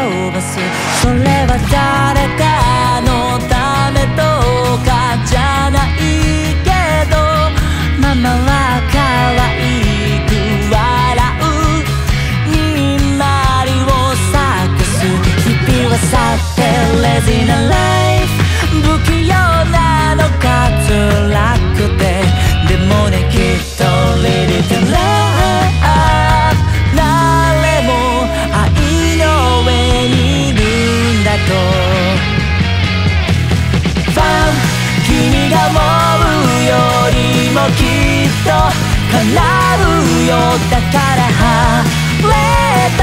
飛ばすそれは誰もきっと叶うよだから晴れた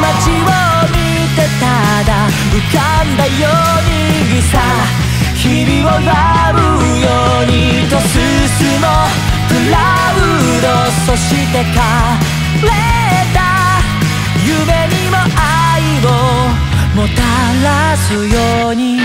街を見てただ浮かんだようにさ日々を祝うようにと進もうクラウドそして枯れた夢にも愛をもたらすように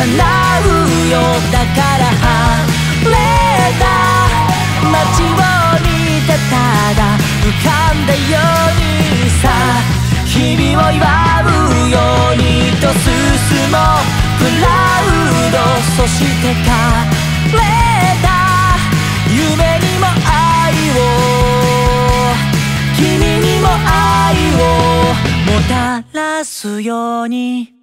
叶うよだから晴れた街を見てただ浮かんだようにさ日々を祝うようにと進もうクラウドそして枯れた夢にも愛を君にも愛をもたらすように。